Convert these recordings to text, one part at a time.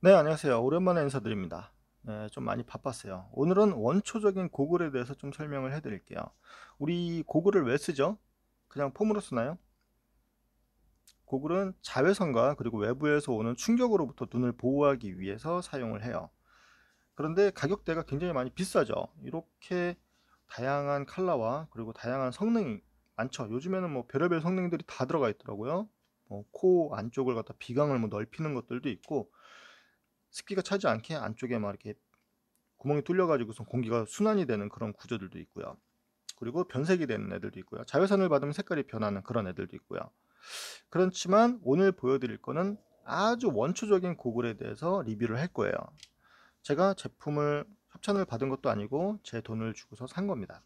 네, 안녕하세요. 오랜만에 인사드립니다. 네, 좀 많이 바빴어요. 오늘은 원초적인 고글에 대해서 좀 설명을 해드릴게요. 우리 고글을 왜 쓰죠? 그냥 폼으로 쓰나요? 고글은 자외선과 그리고 외부에서 오는 충격으로부터 눈을 보호하기 위해서 사용을 해요. 그런데 가격대가 굉장히 많이 비싸죠. 이렇게 다양한 컬러와 그리고 다양한 성능이 많죠. 요즘에는 뭐 별의별 성능들이 다 들어가 있더라고요. 뭐 코 안쪽을 갖다 비강을 뭐 넓히는 것들도 있고 습기가 차지 않게 안쪽에 막 이렇게 구멍이 뚫려 가지고서 공기가 순환이 되는 그런 구조들도 있고요. 그리고 변색이 되는 애들도 있고요. 자외선을 받으면 색깔이 변하는 그런 애들도 있고요. 그렇지만 오늘 보여드릴 거는 아주 원초적인 고글에 대해서 리뷰를 할 거예요. 제가 제품을 협찬을 받은 것도 아니고 제 돈을 주고서 산 겁니다.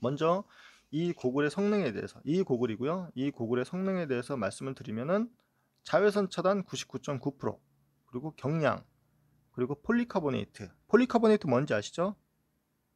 먼저 이 고글의 성능에 대해서 이 고글이고요. 이 고글의 성능에 대해서 말씀을 드리면은 자외선 차단 99.9% 그리고 경량 그리고 polycarbonate polycarbonate 뭔지 아시죠?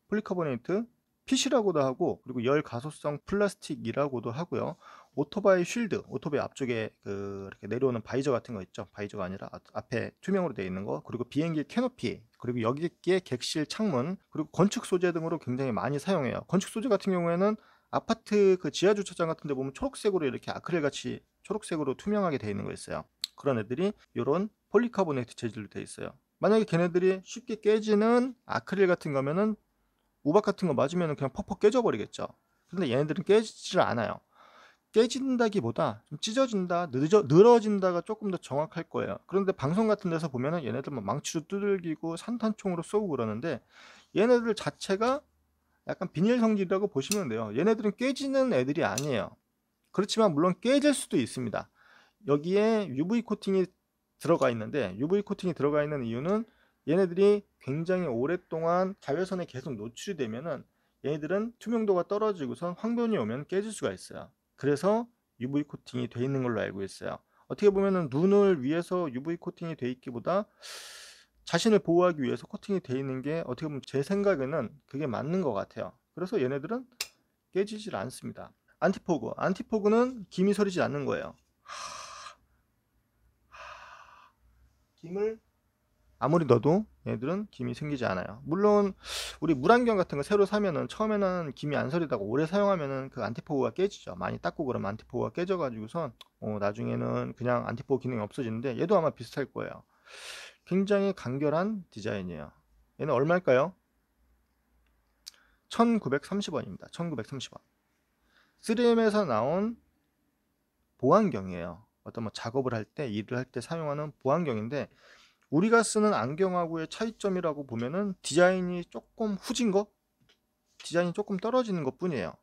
polycarbonate 핏이라고도 하고 그리고 열 가소성 플라스틱이라고도 하고요. 오토바이 쉴드, 오토바이 앞쪽에 그 이렇게 내려오는 visor 같은 거 있죠. visor가 아니라 앞에 투명으로 되어 있는 거, 그리고 비행기 캐노피, 그리고 여기에 객실 창문, 그리고 건축 소재 등으로 굉장히 많이 사용해요. 건축 소재 같은 경우에는 아파트 그 지하 주차장 같은 데 보면 초록색으로 이렇게 아크릴 같이 초록색으로 투명하게 되어 있는 거 있어요. 그런 애들이 이런 polycarbonate 재질로 되어 있어요. 만약에 걔네들이 쉽게 깨지는 아크릴 같은 거면은 우박 같은 거 맞으면 그냥 퍽퍽 깨져 버리겠죠. 근데 얘네들은 깨지질 않아요. 깨진다기보다 좀 찢어진다, 늦어, 늘어진다가 조금 더 정확할 거예요. 그런데 방송 같은 데서 보면은 얘네들 막 망치로 두들기고 산탄총으로 쏘고 그러는데 얘네들 자체가 약간 비닐 성질이라고 보시면 돼요. 얘네들은 깨지는 애들이 아니에요. 그렇지만 물론 깨질 수도 있습니다. 여기에 UV 코팅이 들어가 있는데 UV 코팅이 들어가 있는 이유는 얘네들이 굉장히 오랫동안 자외선에 계속 노출이 되면은 얘네들은 투명도가 떨어지고선 황변이 오면 깨질 수가 있어요. 그래서 UV 코팅이 돼 있는 걸로 알고 있어요. 어떻게 보면은 눈을 위해서 UV 코팅이 돼 있기보다 자신을 보호하기 위해서 코팅이 돼 있는 게 어떻게 보면 제 생각에는 그게 맞는 것 같아요. 그래서 얘네들은 깨지질 않습니다. anti-fog. anti-fog는 김이 서리지 않는 거예요. 김을 아무리 넣어도 얘들은 김이 생기지 않아요. 물론 우리 물안경 같은 거 새로 사면은 처음에는 김이 안 서리다가 오래 사용하면은 그 anti-fog가 깨지죠. 많이 닦고 그러면 anti-fog가 깨져가지고선 어, 나중에는 그냥 anti-fog 기능이 없어지는데 얘도 아마 비슷할 거예요. 굉장히 간결한 디자인이에요. 얘는 얼마일까요? 1930원입니다. 1930원. 3M에서 나온 보안경이에요. 어떤 뭐 작업을 할 때, 일을 할 때 사용하는 보안경인데 우리가 쓰는 안경하고의 차이점이라고 보면은 디자인이 조금 후진 거? 디자인이 조금 떨어지는 것 뿐이에요.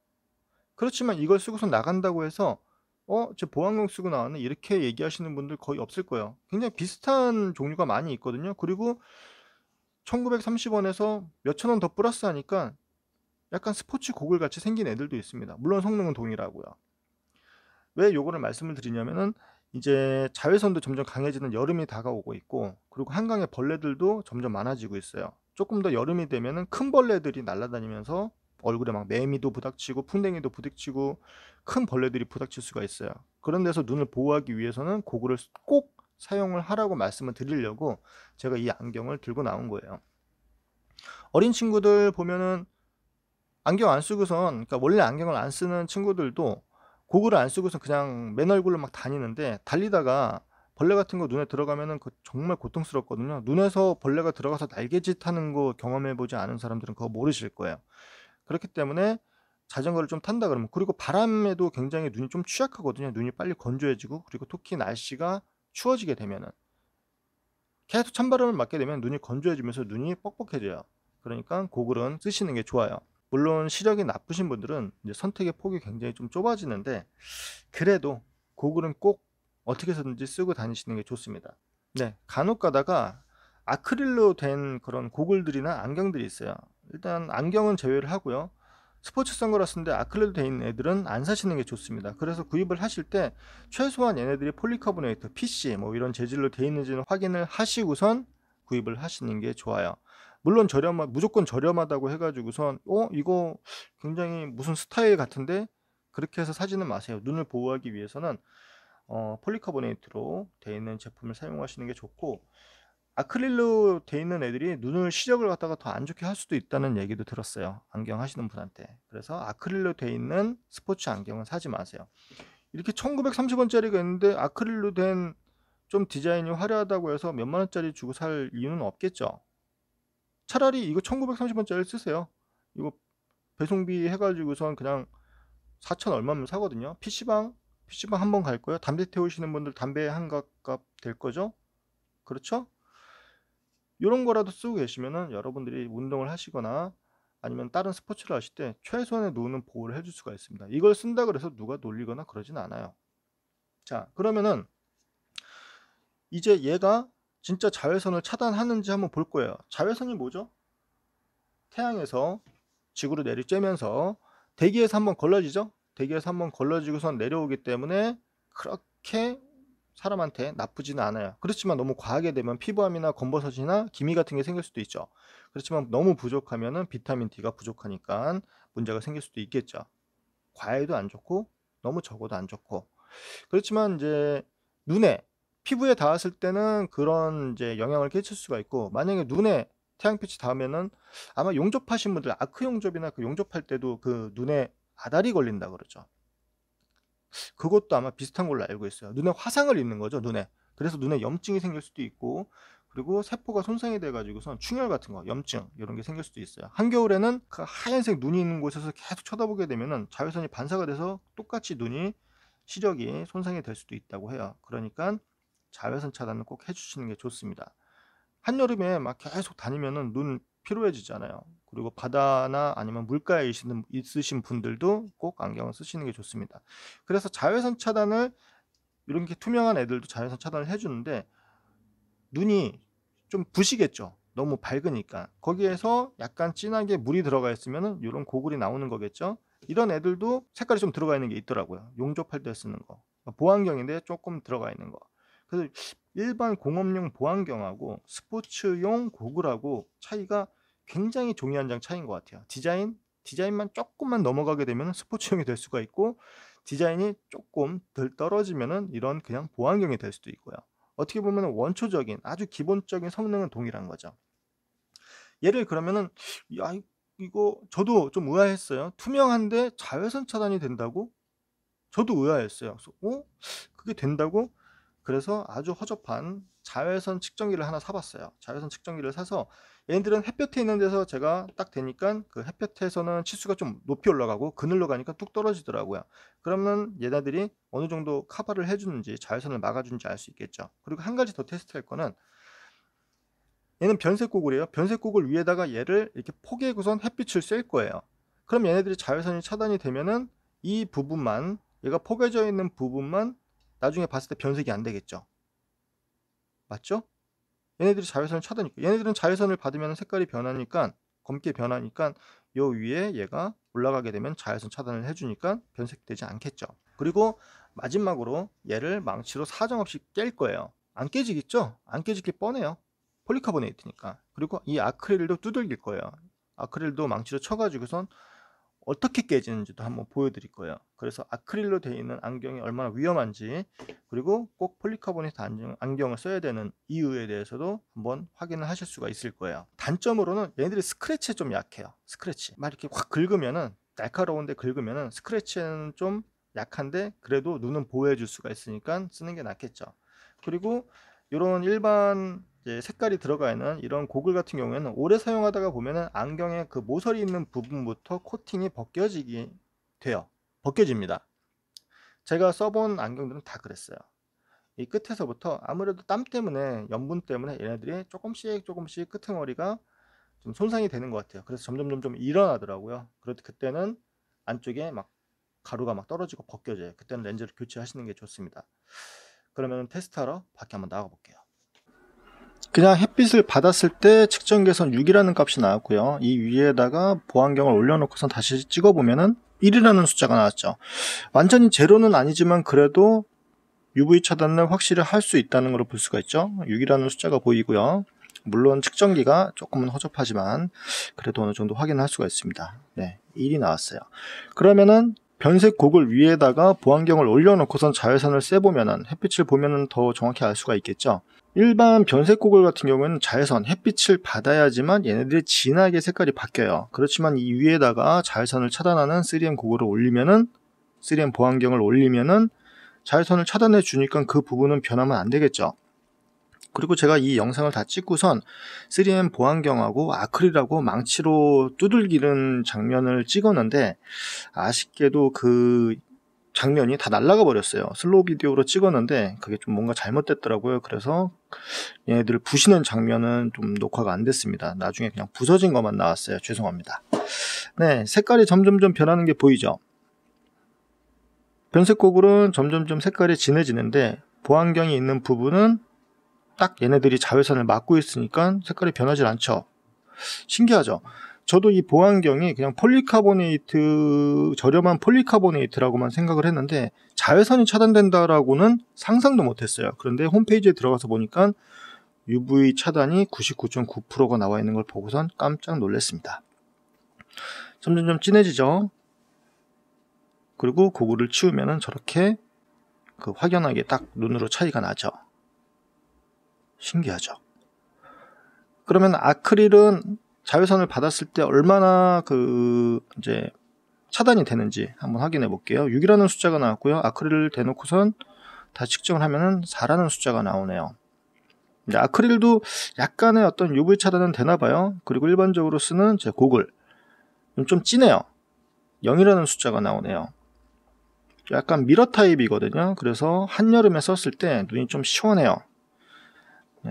그렇지만 이걸 쓰고서 나간다고 해서 어, 저 보안경 쓰고 나왔네. 이렇게 얘기하시는 분들 거의 없을 거예요. 굉장히 비슷한 종류가 많이 있거든요. 그리고 1930원에서 몇천 원 더 플러스 하니까 약간 스포츠 고글 같이 생긴 애들도 있습니다. 물론 성능은 동일하고요. 왜 요거를 말씀을 드리냐면은 이제 자외선도 점점 강해지는 여름이 다가오고 있고 그리고 한강의 벌레들도 점점 많아지고 있어요. 조금 더 여름이 되면은 큰 벌레들이 날아다니면서 얼굴에 막 매미도 부닥치고 풍뎅이도 부닥치고 큰 벌레들이 부닥칠 수가 있어요. 그런 데서 눈을 보호하기 위해서는 고글을 꼭 사용을 하라고 말씀을 드리려고 제가 이 안경을 들고 나온 거예요. 어린 친구들 보면은 안경 안 쓰고선 그러니까 원래 안경을 안 쓰는 친구들도 고글을 안 쓰고서 그냥 맨 얼굴로 막 다니는데 달리다가 벌레 같은 거 눈에 들어가면은 그 정말 고통스럽거든요. 눈에서 벌레가 들어가서 날개짓 하는 거 경험해 보지 않은 사람들은 그거 모르실 거예요. 그렇기 때문에 자전거를 좀 탄다 그러면 그리고 바람에도 굉장히 눈이 좀 취약하거든요. 눈이 빨리 건조해지고 그리고 특히 날씨가 추워지게 되면은 계속 찬바람을 맞게 되면 눈이 건조해지면서 눈이 뻑뻑해져요. 그러니까 고글은 쓰시는 게 좋아요. 물론 시력이 나쁘신 분들은 선택의 폭이 굉장히 좀 좁아지는데 그래도 고글은 꼭 어떻게 해서든지 쓰고 다니시는 게 좋습니다. 네, 간혹 가다가 아크릴로 된 그런 고글들이나 안경들이 있어요. 일단 안경은 제외를 하고요. 스포츠 선글라스인데 아크릴로 돼 있는 애들은 안 사시는 게 좋습니다. 그래서 구입을 하실 때 최소한 얘네들이 polycarbonate, PC 뭐 이런 재질로 돼 있는지는 확인을 하시고선 구입을 하시는 게 좋아요. 물론 저렴하 무조건 저렴하다고 해가지고선 어 이거 굉장히 무슨 스타일 같은데 그렇게 해서 사지는 마세요. 눈을 보호하기 위해서는 어, polycarbonate로 되어 있는 제품을 사용하시는 게 좋고 아크릴로 돼 있는 애들이 눈을 시력을 갖다가 더 안 좋게 할 수도 있다는 얘기도 들었어요. 안경 하시는 분한테. 그래서 아크릴로 돼 있는 스포츠 안경은 사지 마세요. 이렇게 1930원짜리가 있는데 아크릴로 된 좀 디자인이 화려하다고 해서 몇만 원짜리 주고 살 이유는 없겠죠. 차라리 이거 1930원짜리 쓰세요. 이거 배송비 해가지고선 그냥 4천 얼마면 사거든요. PC방, PC방 한 번 갈 거예요. 담배 태우시는 분들 담배 한값될 거죠? 그렇죠? 이런 거라도 쓰고 계시면은 여러분들이 운동을 하시거나 아니면 다른 스포츠를 하실 때 최소한의 눈은 보호를 해줄 수가 있습니다. 이걸 쓴다 그래서 누가 놀리거나 그러진 않아요. 자, 그러면은 이제 얘가 진짜 자외선을 차단하는지 한번 볼 거예요. 자외선이 뭐죠? 태양에서 지구로 내리쬐면서 대기에서 한번 걸러지죠? 대기에서 한번 걸러지고선 내려오기 때문에 그렇게 사람한테 나쁘지는 않아요. 그렇지만 너무 과하게 되면 피부암이나 검버섯이나 기미 같은 게 생길 수도 있죠. 그렇지만 너무 부족하면은 비타민 D가 부족하니까 문제가 생길 수도 있겠죠. 과해도 안 좋고 너무 적어도 안 좋고. 그렇지만 이제 눈에 피부에 닿았을 때는 그런 이제 영향을 끼칠 수가 있고 만약에 눈에 태양빛이 닿으면은 아마 용접하신 분들 아크 용접이나 그 용접할 때도 그 눈에 아다리 걸린다 그러죠. 그것도 아마 비슷한 걸로 알고 있어요. 눈에 화상을 입는 거죠, 눈에. 그래서 눈에 염증이 생길 수도 있고, 그리고 세포가 손상이 돼가지고선 충혈 같은 거, 염증 이런 게 생길 수도 있어요. 한겨울에는 그 하얀색 눈이 있는 곳에서 계속 쳐다보게 되면은 자외선이 반사가 돼서 똑같이 눈이 시력이 손상이 될 수도 있다고 해요. 그러니까 자외선 차단을 꼭 해주시는 게 좋습니다. 한여름에 막 계속 다니면은 눈 피로해지잖아요. 그리고 바다나 아니면 물가에 있으신 분들도 꼭 안경을 쓰시는 게 좋습니다. 그래서 자외선 차단을 이렇게 투명한 애들도 자외선 차단을 해주는데 눈이 좀 부시겠죠. 너무 밝으니까 거기에서 약간 진하게 물이 들어가 있으면 이런 고글이 나오는 거겠죠. 이런 애들도 색깔이 좀 들어가 있는 게 있더라고요. 용접할 때 쓰는 거. 보안경인데 조금 들어가 있는 거. 그래서 일반 공업용 보안경하고 스포츠용 고글하고 차이가 굉장히 종이 한 장 차이인 것 같아요. 디자인 디자인만 조금만 넘어가게 되면 스포츠용이 될 수가 있고 디자인이 조금 덜 떨어지면은 이런 그냥 보안경이 될 수도 있고요. 어떻게 보면 원초적인 아주 기본적인 성능은 동일한 거죠. 얘를 그러면은 야 이거 저도 좀 의아했어요. 투명한데 자외선 차단이 된다고? 저도 의아했어요. 그래서 어? 그게 된다고? 그래서 아주 허접한 자외선 측정기를 하나 사봤어요. 자외선 측정기를 사서 얘네들은 햇볕에 있는 데서 제가 딱 되니까 그 햇볕에서는 치수가 좀 높이 올라가고 그늘로 가니까 뚝 떨어지더라고요. 그러면 얘네들이 어느 정도 카바를 해주는지 자외선을 막아주는지 알 수 있겠죠. 그리고 한 가지 더 테스트할 거는 얘는 변색고글이에요. 변색고글 위에다가 얘를 이렇게 포개고선 햇빛을 쐴 거예요. 그럼 얘네들이 자외선이 차단이 되면은 이 부분만 얘가 포개져 있는 부분만 나중에 봤을 때 변색이 안 되겠죠. 맞죠? 얘네들이 자외선을 차단니까 얘네들은 자외선을 받으면 색깔이 변하니까 검게 변하니까 요 위에 얘가 올라가게 되면 자외선 차단을 해주니까 변색되지 않겠죠. 그리고 마지막으로 얘를 망치로 사정없이 깰 거예요. 안 깨지겠죠? 안게 뻔해요. polycarbonate니까. 그리고 이 아크릴도 두들길 거예요. 아크릴도 망치로 쳐가지고선 어떻게 깨지는지도 한번 보여드릴 거예요. 그래서 아크릴로 되어 있는 안경이 얼마나 위험한지 그리고 꼭 polycarbonate 안경 을 써야 되는 이유에 대해서도 한번 확인을 하실 수가 있을 거예요. 단점으로는 얘네들이 scratch에 좀 약해요. 스크래치. 막 이렇게 확 긁으면은 날카로운데 긁으면은 scratch는 좀 약한데 그래도 눈은 보호해 줄 수가 있으니까 쓰는 게 낫겠죠. 그리고 이런 일반 색깔이 들어가 있는 이런 고글 같은 경우에는 오래 사용하다가 보면은 안경에 그 모서리 있는 부분부터 코팅이 벗겨지게 돼요. 벗겨집니다. 제가 써본 안경들은 다 그랬어요. 이 끝에서부터 아무래도 땀 때문에 염분 때문에 얘네들이 조금씩 조금씩 끄트머리가 좀 손상이 되는 것 같아요. 그래서 점점 점점 일어나더라고요. 때 그때는 안쪽에 막 가루가 막 떨어지고 벗겨져요. 그때는 렌즈를 교체하시는 게 좋습니다. 그러면 테스트하러 밖에 한번 나가 볼게요. 그냥 햇빛을 받았을 때 측정기에선 6이라는 값이 나왔고요. 이 위에다가 보안경을 올려놓고선 다시 찍어보면은 1이라는 숫자가 나왔죠. 완전히 제로는 아니지만 그래도 UV 차단을 확실히 할 수 있다는 걸 볼 수가 있죠. 6이라는 숫자가 보이고요. 물론 측정기가 조금은 허접하지만 그래도 어느 정도 확인할 수가 있습니다. 네, 1이 나왔어요. 그러면은 변색 고글 위에다가 보안경을 올려놓고선 자외선을 쐬보면은 햇빛을 보면은 더 정확히 알 수가 있겠죠. 일반 변색 고글 같은 경우에는 자외선, 햇빛을 받아야지만 얘네들이 진하게 색깔이 바뀌어요. 그렇지만 이 위에다가 자외선을 차단하는 3M 고글을 올리면은 3M 보안경을 올리면은 자외선을 차단해 주니까 그 부분은 변하면 안 되겠죠. 그리고 제가 이 영상을 다 찍고선 3M 보안경하고 아크릴하고 망치로 두들기는 장면을 찍었는데 아쉽게도 그 장면이 다 날라가 버렸어요. 슬로우 비디오로 찍었는데 그게 좀 뭔가 잘못됐더라고요. 그래서 얘네들 부시는 장면은 좀 녹화가 안 됐습니다. 나중에 그냥 부서진 것만 나왔어요. 죄송합니다. 네, 색깔이 점점점 변하는 게 보이죠? 변색 고글은 점점점 색깔이 진해지는데 보안경이 있는 부분은 딱 얘네들이 자외선을 막고 있으니까 색깔이 변하지 않죠. 신기하죠? 저도 이 보안경이 그냥 polycarbonate 저렴한 polycarbonate라고만 생각을 했는데 자외선이 차단된다라고는 상상도 못했어요. 그런데 홈페이지에 들어가서 보니까 UV 차단이 99.9%가 나와 있는 걸 보고선 깜짝 놀랐습니다. 점점점 진해지죠. 그리고 고글을 치우면은 저렇게 그 확연하게 딱 눈으로 차이가 나죠. 신기하죠. 그러면 아크릴은 자외선을 받았을 때 얼마나 그 이제 차단이 되는지 한번 확인해 볼게요. 6이라는 숫자가 나왔고요. 아크릴을 대놓고선 다 측정을 하면은 4라는 숫자가 나오네요. 아크릴도 약간의 어떤 UV 차단은 되나 봐요. 그리고 일반적으로 쓰는 제 고글 좀 진해요. 0이라는 숫자가 나오네요. 약간 미러 타입이거든요. 그래서 한여름에 썼을 때 눈이 좀 시원해요.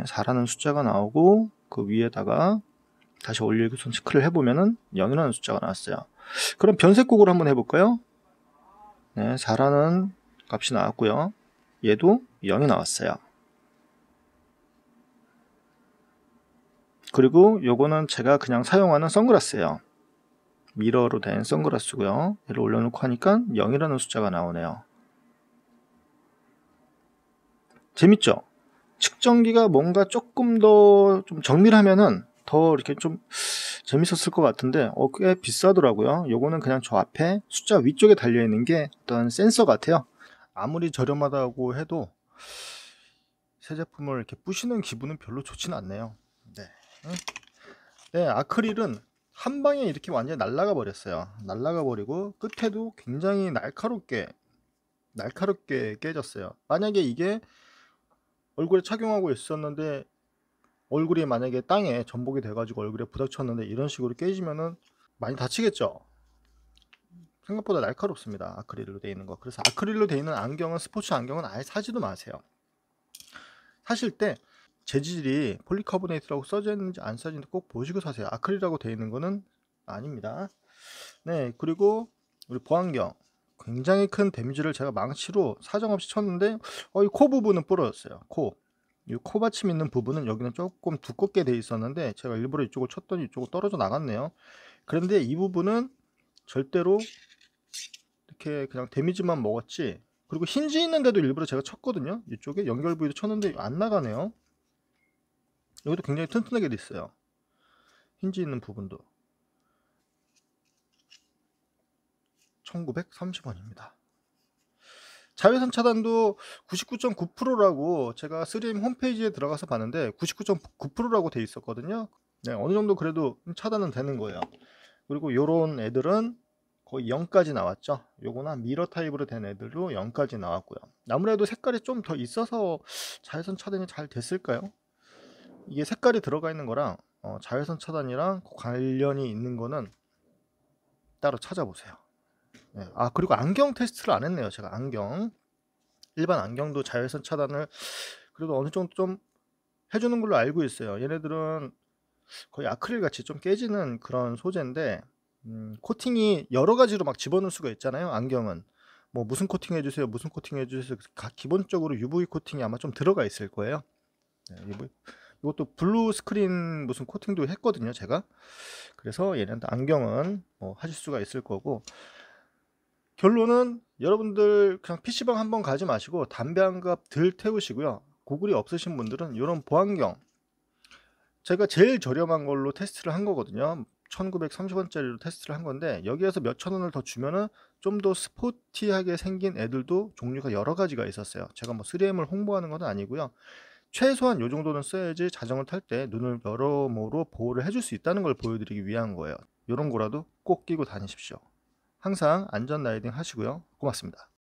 4라는 숫자가 나오고 그 위에다가 다시 올리고 손 체크를 해보면은 0이라는 숫자가 나왔어요. 그럼 변색곡을 한번 해볼까요? 네, 4라는 값이 나왔고요. 얘도 0이 나왔어요. 그리고 요거는 제가 그냥 사용하는 선글라스예요. 미러로 된 선글라스고요. 얘를 올려놓고 하니까 0이라는 숫자가 나오네요. 재밌죠? 측정기가 뭔가 조금 더 좀 정밀하면은 더 이렇게 좀 재밌었을 것 같은데 어, 꽤 비싸더라고요. 요거는 그냥 저 앞에 숫자 위쪽에 달려있는 게 어떤 센서 같아요. 아무리 저렴하다고 해도 새 제품을 이렇게 부시는 기분은 별로 좋지는 않네요. 네. 네, 아크릴은 한 방에 이렇게 완전히 날아가 버렸어요. 날아가 버리고 끝에도 굉장히 날카롭게 날카롭게 깨졌어요. 만약에 이게 얼굴에 착용하고 있었는데 얼굴이 만약에 땅에 전복이 돼가지고 얼굴에 부닥쳤는데 이런 식으로 깨지면은 많이 다치겠죠. 생각보다 날카롭습니다. 아크릴로 되어 있는 거. 그래서 아크릴로 되어 있는 안경은 스포츠 안경은 아예 사지도 마세요. 사실 때 재질이 polycarbonate라고 써져 있는지 안 써져 있는지 꼭 보시고 사세요. 아크릴이라고 되어 있는 거는 아닙니다. 네, 그리고 우리 보안경 굉장히 큰 damage를 제가 망치로 사정없이 쳤는데 어, 이 코 부분은 부러졌어요. 코. 이 코받침 있는 부분은 여기는 조금 두껍게 돼 있었는데 제가 일부러 이쪽을 쳤더니 이쪽으로 떨어져 나갔네요. 그런데 이 부분은 절대로 이렇게 그냥 damage만 먹었지 그리고 힌지 있는데도 일부러 제가 쳤거든요. 이쪽에 연결 부위도 쳤는데 안 나가네요. 여기도 굉장히 튼튼하게 돼 있어요. 힌지 있는 부분도 1930원입니다 자외선 차단도 99.9%라고 제가 3M 홈페이지에 들어가서 봤는데 99.9%라고 돼 있었거든요. 네, 어느 정도 그래도 차단은 되는 거예요. 그리고 요런 애들은 거의 0까지 나왔죠. 요거나 mirror 타입으로 된 애들도 0까지 나왔고요. 아무래도 색깔이 좀 더 있어서 자외선 차단이 잘 됐을까요? 이게 색깔이 들어가 있는 거랑 어, 자외선 차단이랑 관련이 있는 거는 따로 찾아보세요. 네. 아 그리고 안경 테스트를 안 했네요. 제가 안경 일반 안경도 자외선 차단을 그래도 어느 정도 좀 해주는 걸로 알고 있어요. 얘네들은 거의 아크릴 같이 좀 깨지는 그런 소재인데 음, 코팅이 여러 가지로 막 집어넣을 수가 있잖아요. 안경은 뭐 무슨 코팅 해주세요, 무슨 코팅 해주세요. 기본적으로 UV 코팅이 아마 좀 들어가 있을 거예요. 네, UV. 이것도 블루 스크린 무슨 코팅도 했거든요, 제가. 그래서 얘네들 안경은 뭐 하실 수가 있을 거고 결론은 여러분들 그냥 PC방 한번 가지 마시고 담배 한 갑 덜 태우시고요. 고글이 없으신 분들은 이런 보안경 제가 제일 저렴한 걸로 테스트를 한 거거든요. 1930원짜리로 테스트를 한 건데 여기에서 몇천 원을 더 주면은 좀 더 스포티하게 생긴 애들도 종류가 여러 가지가 있었어요. 제가 뭐 3M을 홍보하는 건 아니고요. 최소한 요 정도는 써야지 자전거 탈 때 눈을 여러모로 보호를 해줄 수 있다는 걸 보여드리기 위한 거예요. 요런 거라도 꼭 끼고 다니십시오. 항상 안전 라이딩 하시고요. 고맙습니다.